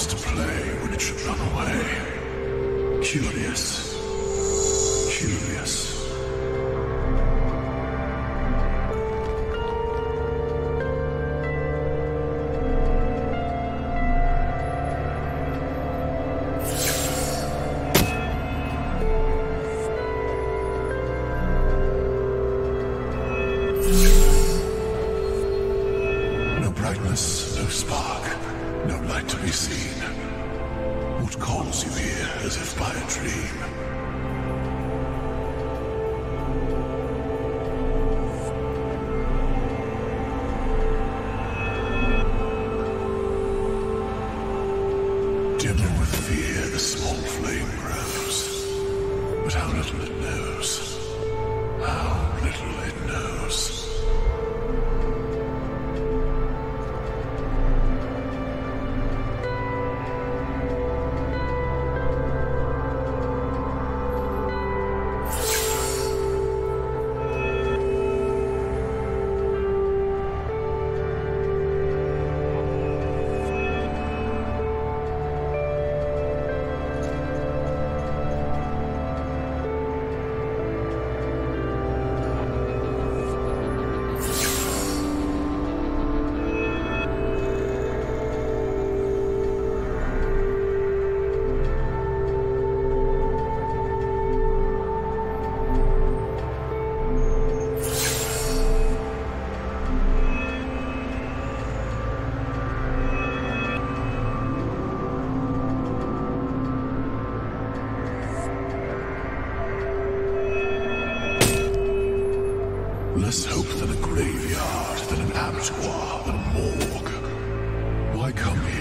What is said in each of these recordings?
comes to play when it should run away. Curious. Curious. You here as if by a dream? Less hope than a graveyard, than an abattoir, than a morgue. Why come here?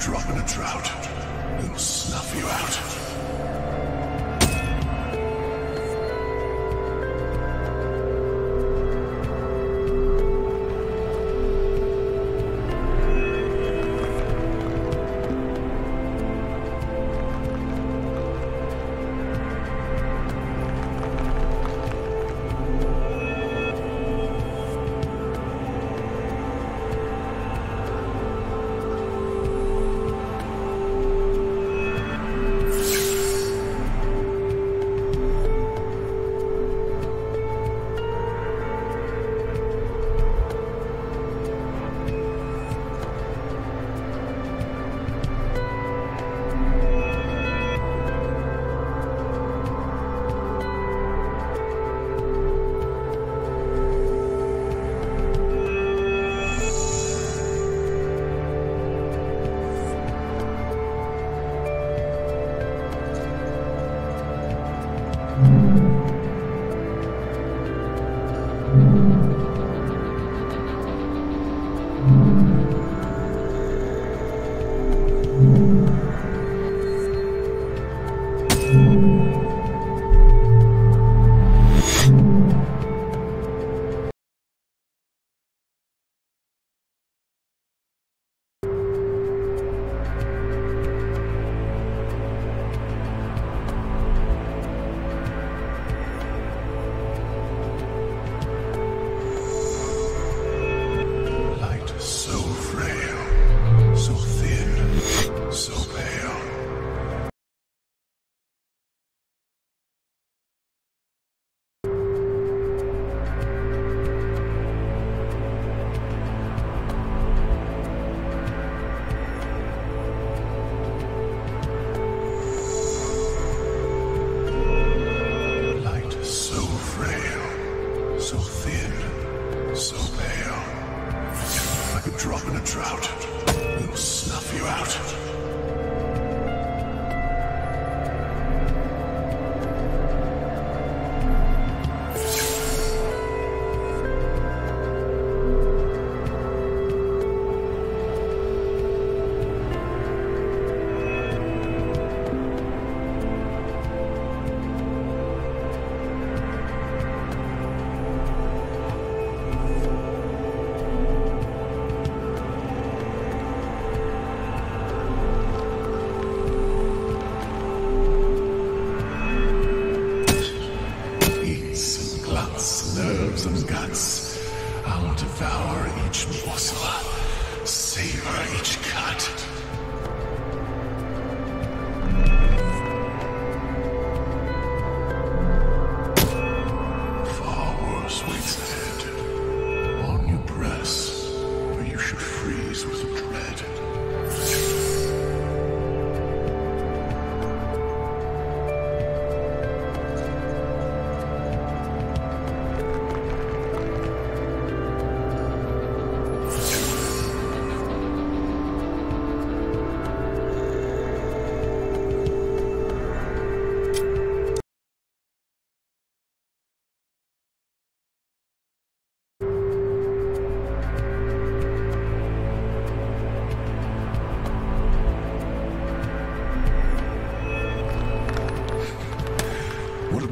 Drop in a drought, it'll snuff you out.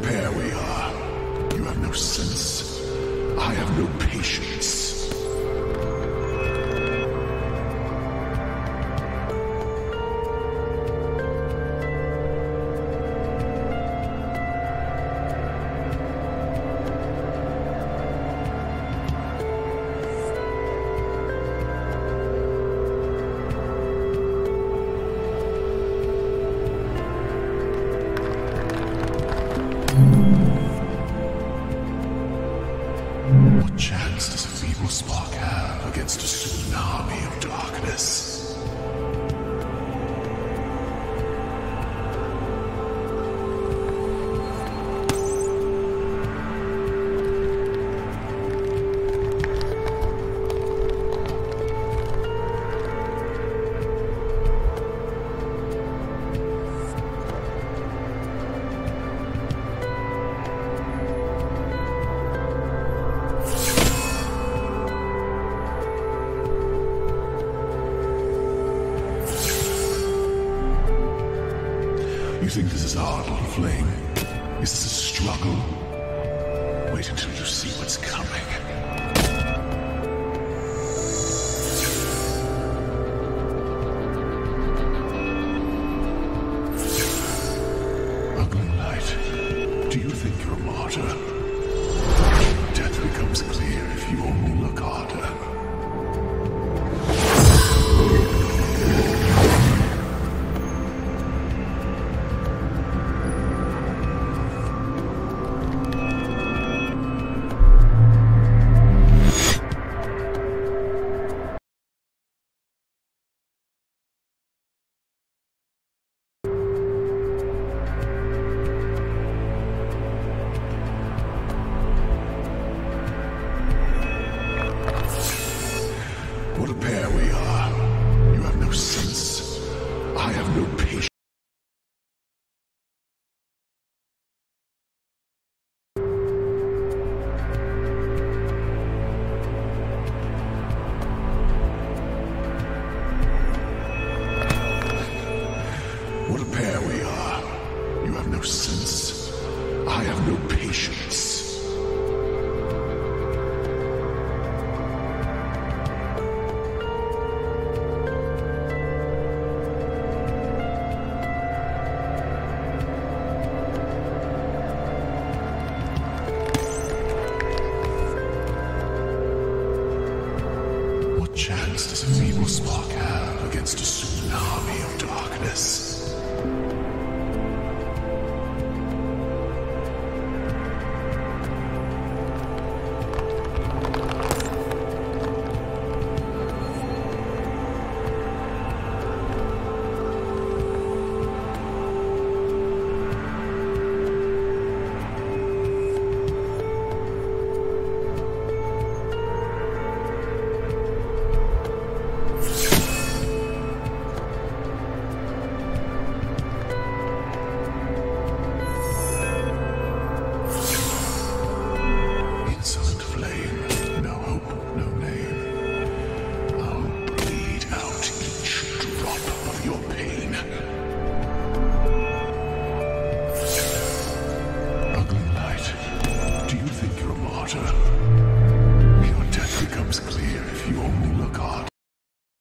pair we are. You have no sense. I have no patience. What's coming.